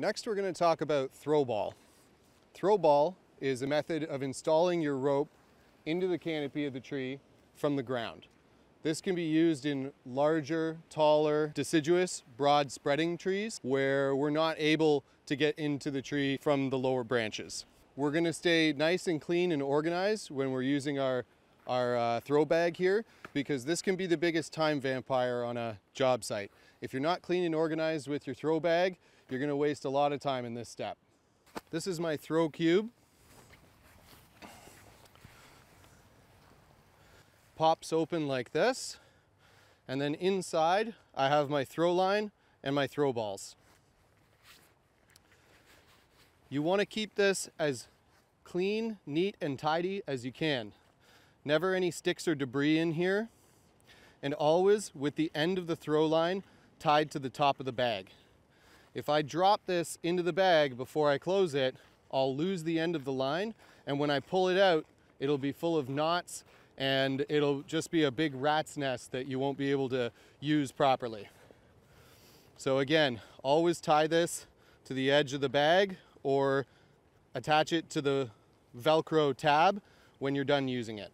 Next, we're going to talk about throw ball. Throw ball is a method of installing your rope into the canopy of the tree from the ground. This can be used in larger, taller, deciduous, broad spreading trees where we're not able to get into the tree from the lower branches. We're gonna stay nice and clean and organized when we're using our, our uh, throw bag here because this can be the biggest time vampire on a job site. If you're not clean and organized with your throw bag, you're gonna waste a lot of time in this step. This is my throw cube. pops open like this. And then inside, I have my throw line and my throw balls. You want to keep this as clean, neat, and tidy as you can. Never any sticks or debris in here. And always with the end of the throw line tied to the top of the bag. If I drop this into the bag before I close it, I'll lose the end of the line. And when I pull it out, it'll be full of knots and it'll just be a big rat's nest that you won't be able to use properly. So again, always tie this to the edge of the bag or attach it to the Velcro tab when you're done using it.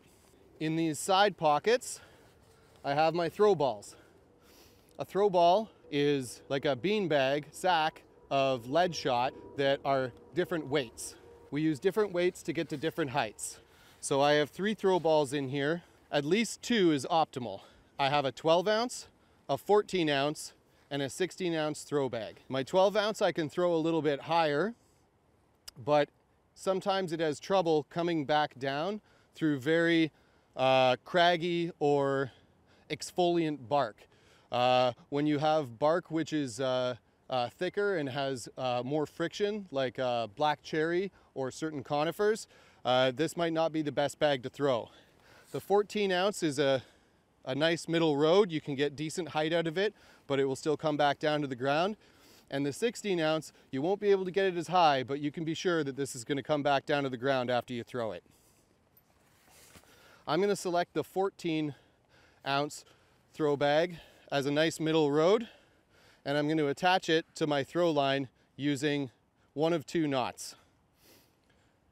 In these side pockets, I have my throw balls. A throw ball is like a beanbag sack of lead shot that are different weights. We use different weights to get to different heights. So I have three throw balls in here. At least two is optimal. I have a 12 ounce, a 14 ounce, and a 16 ounce throw bag. My 12 ounce I can throw a little bit higher, but sometimes it has trouble coming back down through very uh, craggy or exfoliant bark. Uh, when you have bark which is uh, uh thicker and has uh, more friction, like uh, black cherry or certain conifers, uh, this might not be the best bag to throw. The 14 ounce is a, a nice middle road. You can get decent height out of it, but it will still come back down to the ground. And the 16 ounce, you won't be able to get it as high, but you can be sure that this is gonna come back down to the ground after you throw it. I'm gonna select the 14 ounce throw bag as a nice middle road, and I'm gonna attach it to my throw line using one of two knots.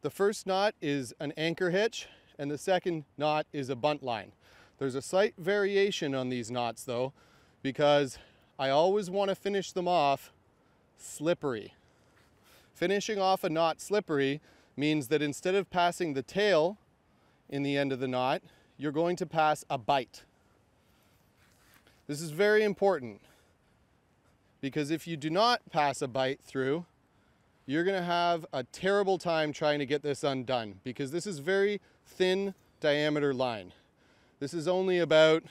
The first knot is an anchor hitch and the second knot is a bunt line. There's a slight variation on these knots though because I always want to finish them off slippery. Finishing off a knot slippery means that instead of passing the tail in the end of the knot, you're going to pass a bight. This is very important because if you do not pass a bight through, you're gonna have a terrible time trying to get this undone because this is very thin diameter line. This is only about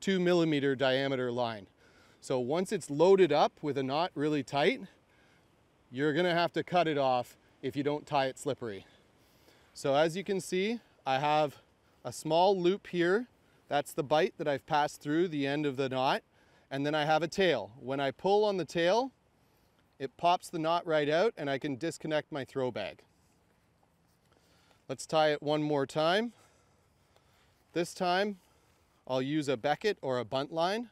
two millimeter diameter line. So once it's loaded up with a knot really tight, you're gonna have to cut it off if you don't tie it slippery. So as you can see, I have a small loop here. That's the bight that I've passed through the end of the knot. And then I have a tail. When I pull on the tail, it pops the knot right out and I can disconnect my throw bag. Let's tie it one more time. This time I'll use a becket or a bunt line,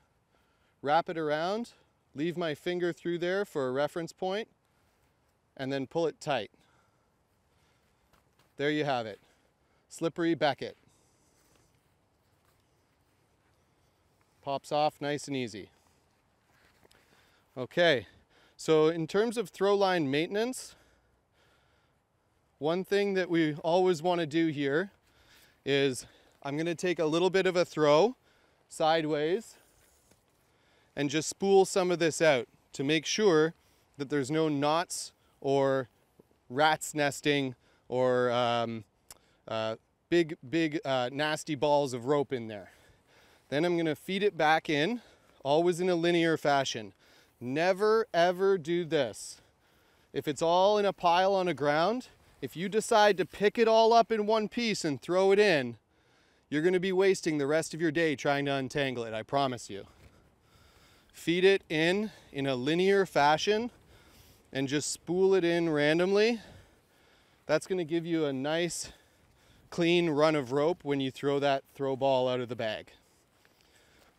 wrap it around, leave my finger through there for a reference point, and then pull it tight. There you have it, slippery becket. Pops off nice and easy. Okay, so in terms of throw line maintenance, one thing that we always want to do here is I'm going to take a little bit of a throw sideways and just spool some of this out to make sure that there's no knots or rats nesting or um, uh, big, big uh, nasty balls of rope in there. Then I'm going to feed it back in, always in a linear fashion. Never ever do this. If it's all in a pile on the ground, if you decide to pick it all up in one piece and throw it in, you're going to be wasting the rest of your day trying to untangle it, I promise you. Feed it in in a linear fashion and just spool it in randomly. That's going to give you a nice clean run of rope when you throw that throw ball out of the bag.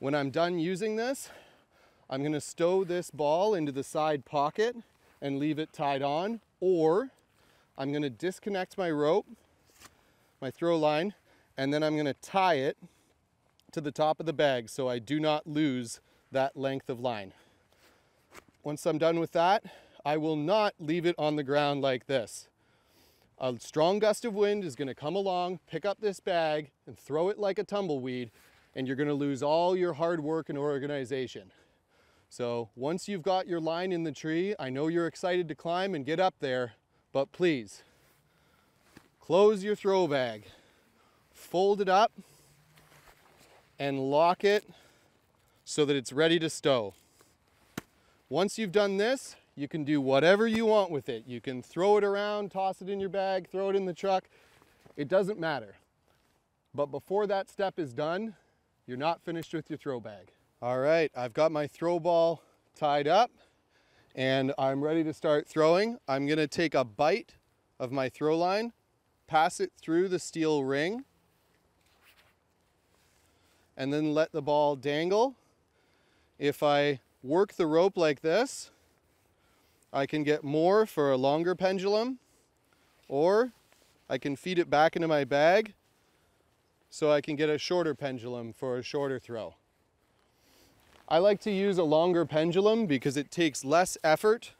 When I'm done using this, I'm gonna stow this ball into the side pocket and leave it tied on, or I'm gonna disconnect my rope, my throw line, and then I'm gonna tie it to the top of the bag so I do not lose that length of line. Once I'm done with that, I will not leave it on the ground like this. A strong gust of wind is gonna come along, pick up this bag and throw it like a tumbleweed, and you're gonna lose all your hard work and organization. So once you've got your line in the tree, I know you're excited to climb and get up there, but please, close your throw bag, fold it up, and lock it so that it's ready to stow. Once you've done this, you can do whatever you want with it. You can throw it around, toss it in your bag, throw it in the truck. It doesn't matter. But before that step is done, you're not finished with your throw bag. All right, I've got my throw ball tied up and I'm ready to start throwing. I'm gonna take a bight of my throw line, pass it through the steel ring, and then let the ball dangle. If I work the rope like this, I can get more for a longer pendulum, or I can feed it back into my bag so I can get a shorter pendulum for a shorter throw. I like to use a longer pendulum because it takes less effort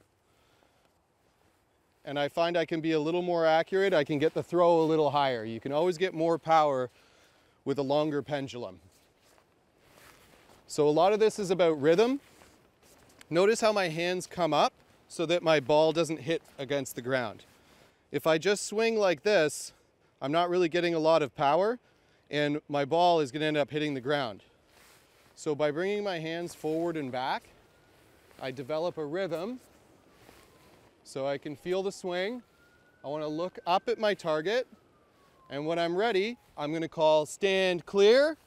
and I find I can be a little more accurate. I can get the throw a little higher. You can always get more power with a longer pendulum. So a lot of this is about rhythm. Notice how my hands come up so that my ball doesn't hit against the ground. If I just swing like this, I'm not really getting a lot of power and my ball is gonna end up hitting the ground. So by bringing my hands forward and back, I develop a rhythm so I can feel the swing. I wanna look up at my target and when I'm ready, I'm gonna call stand clear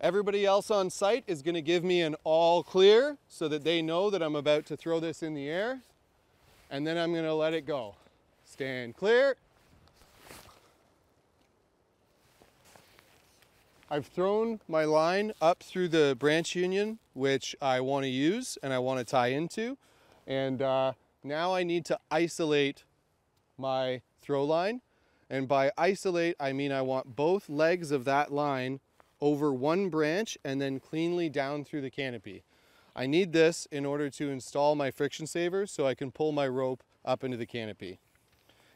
Everybody else on site is gonna give me an all clear so that they know that I'm about to throw this in the air. And then I'm gonna let it go. Stand clear. I've thrown my line up through the branch union, which I wanna use and I wanna tie into. And uh, now I need to isolate my throw line. And by isolate, I mean I want both legs of that line over one branch and then cleanly down through the canopy. I need this in order to install my friction saver so I can pull my rope up into the canopy.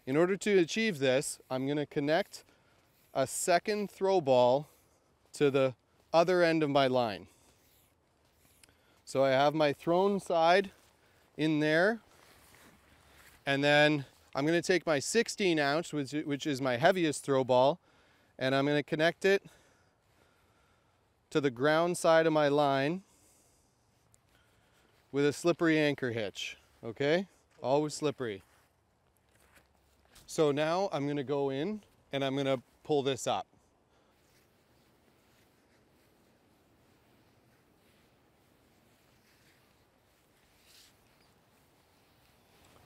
In order to achieve this, I'm gonna connect a second throw ball to the other end of my line. So I have my thrown side in there and then I'm gonna take my 16 ounce, which, which is my heaviest throw ball, and I'm gonna connect it to the ground side of my line with a slippery anchor hitch, okay? Always slippery. So now I'm gonna go in and I'm gonna pull this up.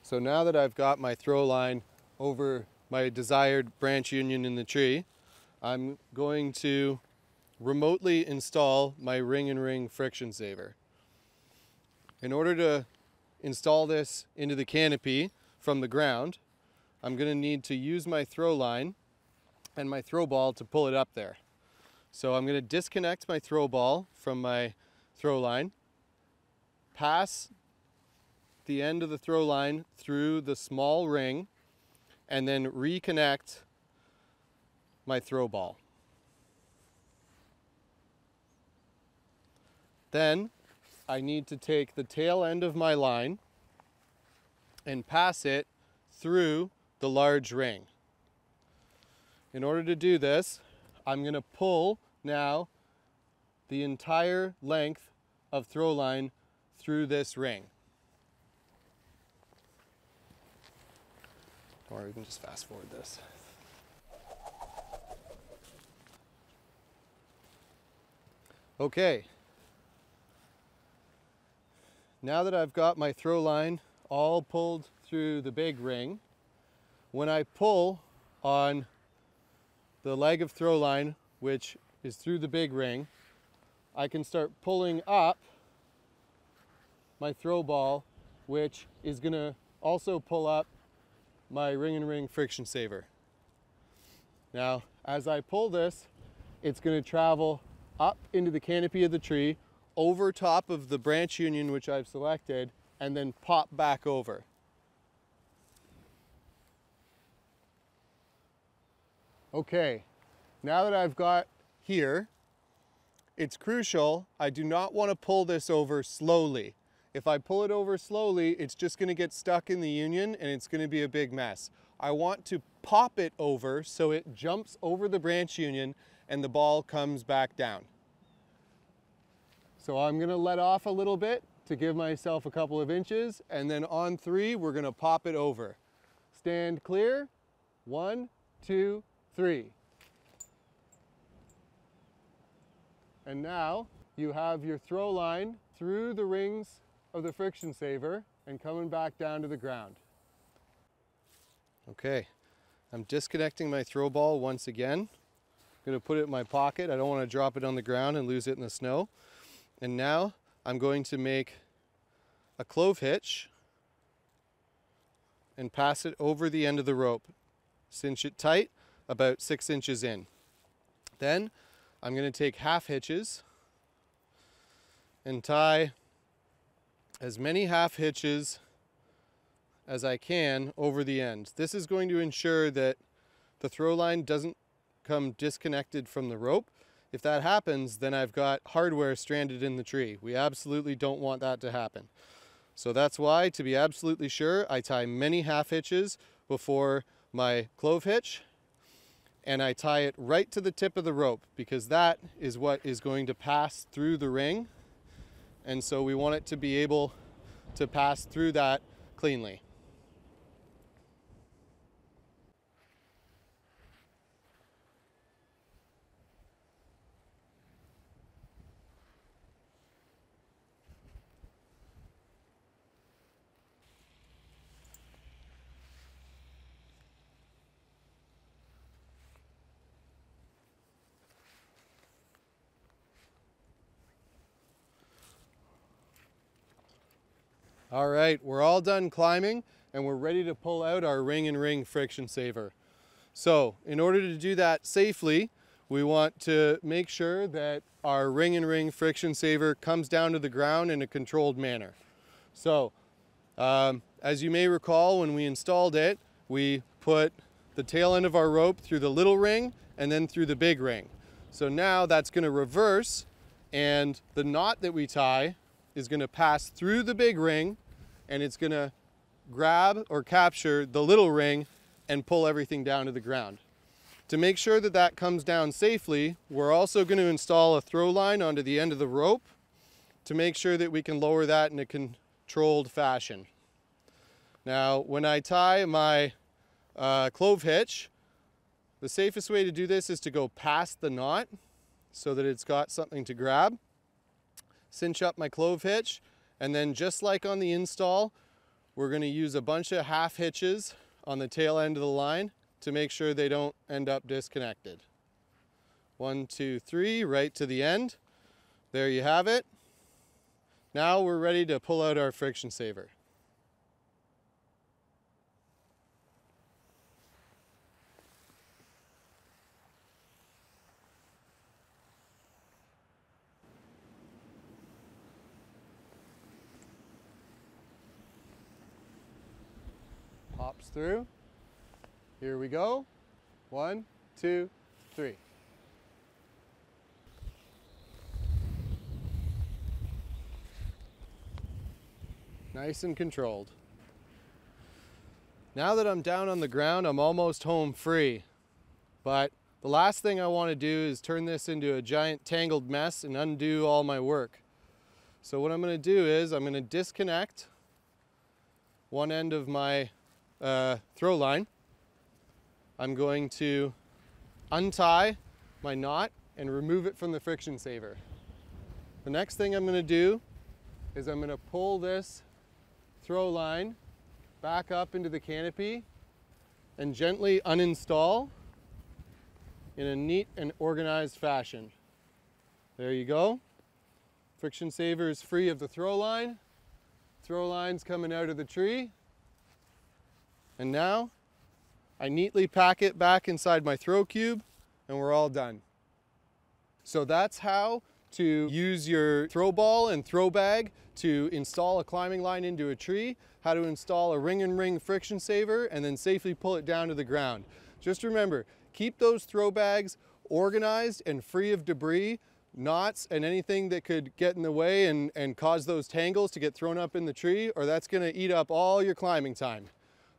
So now that I've got my throw line over my desired branch union in the tree, I'm going to remotely install my ring and ring friction saver. In order to install this into the canopy from the ground, I'm going to need to use my throw line and my throw ball to pull it up there. So I'm going to disconnect my throw ball from my throw line, pass the end of the throw line through the small ring, and then reconnect my throw ball. Then I need to take the tail end of my line and pass it through the large ring. In order to do this, I'm going to pull now the entire length of throw line through this ring. Or we can just fast forward this. Okay, now that I've got my throw line all pulled through the big ring, when I pull on the leg of throw line, which is through the big ring, I can start pulling up my throw ball which is gonna also pull up my ring and ring friction saver. Now, as I pull this, it's gonna travel up into the canopy of the tree, over top of the branch union which I've selected, and then pop back over. Okay, now that I've got here, it's crucial, I do not want to pull this over slowly. If I pull it over slowly, it's just going to get stuck in the union and it's going to be a big mess. I want to pop it over so it jumps over the branch union and the ball comes back down. So I'm going to let off a little bit to give myself a couple of inches and then on three we're going to pop it over. Stand clear. One, two, three. And now you have your throw line through the rings of the friction saver and coming back down to the ground. Okay, I'm disconnecting my throw ball once again. I'm gonna put it in my pocket. I don't wanna drop it on the ground and lose it in the snow. And now I'm going to make a clove hitch and pass it over the end of the rope. Cinch it tight about six inches in. Then I'm going to take half hitches and tie as many half hitches as I can over the end. This is going to ensure that the throw line doesn't come disconnected from the rope. If that happens, then I've got hardware stranded in the tree. We absolutely don't want that to happen. So that's why, to be absolutely sure, I tie many half hitches before my clove hitch and I tie it right to the tip of the rope because that is what is going to pass through the ring. And so we want it to be able to pass through that cleanly. All right, we're all done climbing and we're ready to pull out our ring and ring friction saver. So in order to do that safely, we want to make sure that our ring and ring friction saver comes down to the ground in a controlled manner. So um, as you may recall, when we installed it, we put the tail end of our rope through the little ring and then through the big ring. So now that's gonna reverse and the knot that we tie is going to pass through the big ring and it's going to grab or capture the little ring and pull everything down to the ground. To make sure that that comes down safely, we're also going to install a throw line onto the end of the rope to make sure that we can lower that in a controlled fashion. Now, when I tie my uh, clove hitch, the safest way to do this is to go past the knot so that it's got something to grab cinch up my clove hitch, and then just like on the install, we're gonna use a bunch of half hitches on the tail end of the line to make sure they don't end up disconnected. One, two, three, right to the end. There you have it. Now we're ready to pull out our friction saver. Through. Here we go. One, two, three. Nice and controlled. Now that I'm down on the ground, I'm almost home free. But the last thing I want to do is turn this into a giant tangled mess and undo all my work. So what I'm going to do is I'm going to disconnect one end of my uh, throw line, I'm going to untie my knot and remove it from the friction saver. The next thing I'm going to do is I'm going to pull this throw line back up into the canopy and gently uninstall in a neat and organized fashion. There you go. Friction saver is free of the throw line. throw lines coming out of the tree. And now I neatly pack it back inside my throw cube and we're all done. So that's how to use your throw ball and throw bag to install a climbing line into a tree, how to install a ring and ring friction saver, and then safely pull it down to the ground. Just remember, keep those throw bags organized and free of debris, knots, and anything that could get in the way and, and cause those tangles to get thrown up in the tree, or that's gonna eat up all your climbing time.